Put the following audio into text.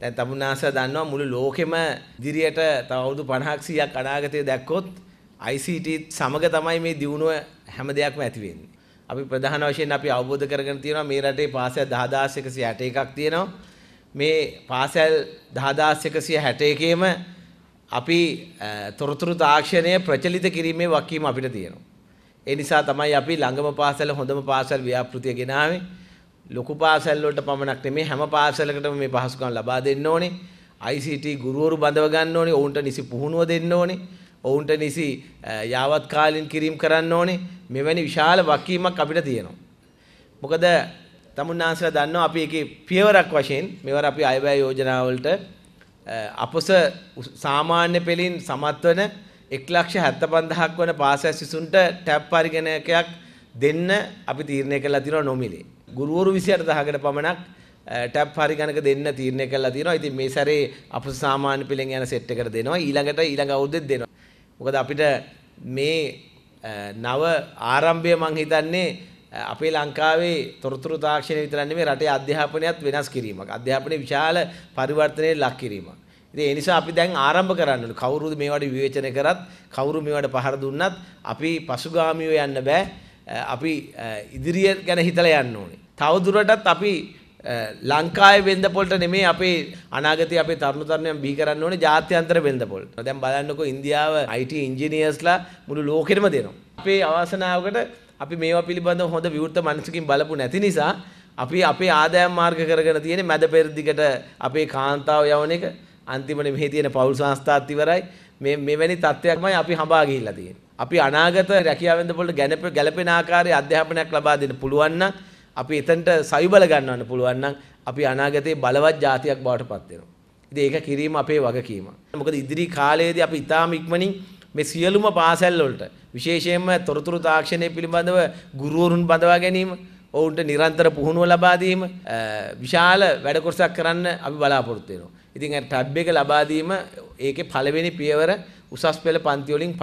දැන් තමුන්නාස දන්නවා මුළු ලෝකෙම ඉදිරියට තව අවුරුදු 50ක් 100ක් අනාගතය දැක්කොත් ICT සමග තමයි මේ දියුණුව හැම දෙයක්ම ඇති වෙන්නේ. අපි ප්‍රධාන වශයෙන් අපි අවබෝධ කරගෙන තියෙනවා මේ රටේ පාසල් 10161ක් තියෙනවා. මේ පාසල් 10161ේම අපි තොරතුරු තාක්ෂණය ප්‍රචලිත කිරීමේ වගකීම අපිට තියෙනවා. ඒ නිසා තමයි අපි ළඟම පාසල හොඳම පාසල් ව්‍යාපෘතිය ගෙනාවේ. ලොකු පාසල් වලට පමණක් නෙමෙයි හැම පාසලකටම මේ පහසුකම් ලබා දෙන්න ඕනේ. ICT ගුරුවරු බඳව ගන්න ඕනේ. ඔවුන්ට නිසි පුහුණුව දෙන්න ඕනේ. ඔවුන්ට නිසි යාවත් කාලින් කිරීම කරන්න ඕනේ. මෙවැනි විශාල වගකීමක් අපිට තියෙනවා. මොකද තමුන්නාන්සලා දන්නවා අපි ඒකේ පියවරක් වශයෙන් මෙවර අපි අයවැය යෝජනාවලට අපොස සාමාන්‍ය පෙළින් සමත් වන 1,75,000ක් වන පාසල් සිසුන්ට ටැබ් පරිගණකයක් දෙන්න අපි තීරණය කළා තියෙනවා නොමිලේ. ගුරුවරු 28000කට පමණක් ටැබ් පරිගණක දෙන්න තීරණය කළා තියෙනවා. ඉතින් මේ සැරේ අපොස සාමාන්‍ය පෙළෙන් යන සෙට් එකට දෙනවා. ඊළඟට ඊළඟ අවුරුද්දෙත් දෙනවා. මොකද අපිට මේ නව ආරම්භය මං හිතන්නේ අපේ ලංකාවේ තොරතුරු තාක්ෂණය විතර නෙමෙයි රටේ අධ්‍යාපනයත් වෙනස් කිරීමක්. අධ්‍යාපනයේ විශාල පරිවර්තනයේ ලක් කිරීමක්. ඉතින් ඒ නිසා අපි දැන් ආරම්භ කරන්න ඕනේ. කවුරුද මේවට විවේචනය කරත්, කවුරු මේවට පහර දුන්නත් අපි පසුගාමීව යන්න බෑ. අපි ඉදිරිය ගැන හිතලා යන්න ඕනේ. තවදුරටත් අපි ලංකාවේ වෙන්දපොළට නෙමෙයි අපේ අනාගතයේ අපේ තරුණ තරුණයන් බිහි කරන්න ඕනේ ජාත්‍යන්තර වෙන්දපොළට. දැන් බලන්නකෝ ඉන්දියාව IT ඉංජිනේර්ස්ලා මුළු ලෝකෙටම දෙනවා. අපේ අවාසනාවකට අපි මේවා පිළිබඳව හොඳ විවෘත මනසකින් බලපු නැති නිසා අපි අපේ ආදායම් මාර්ග කරගෙන තියෙන මැද පෙරදිගට අපේ කාන්තාව යවන එක අන්තිමට මෙහි තියෙන පෞල් සංස්ථාත් ඉවරයි මේ මෙවැනි තත්ත්වයක්මයි අපි හඹා ගිහිල්ලා තියෙන්නේ. අපි අනාගත රැකියාව වෙන්දපොළට ගැළපෙන ආකාරයේ අධ්‍යාපනයක් ලබා දෙන්න පුළුවන් නම් අපි එතනට සවිබල ගන්නවන්න පුළුවන් නම් අපි අනාගතයේ බලවත් ජාතියක් බවට පත් වෙනවා. ඉතින් ඒක කිරීම අපේ වගකීම. මොකද ඉදිරි කාලයේදී අපි ඊටාම ඉක්මනින් මේ සියලුම පාසල් වලට විශේෂයෙන්ම තොරතුරු තාක්ෂණය පිළිබඳව ගුරුවරුන් බඳවා ගැනීම ඔවුන්ට නිරන්තර පුහුණුව ලබා දීම විශාල වැඩ කොටසක් කරන්න අපි බලාපොරොත්තු වෙනවා. ඉතින් ටැබ් එක ලබා දීම ඒකේ පළවෙනි පියවර උසස් පෙළ පන්ති වලින්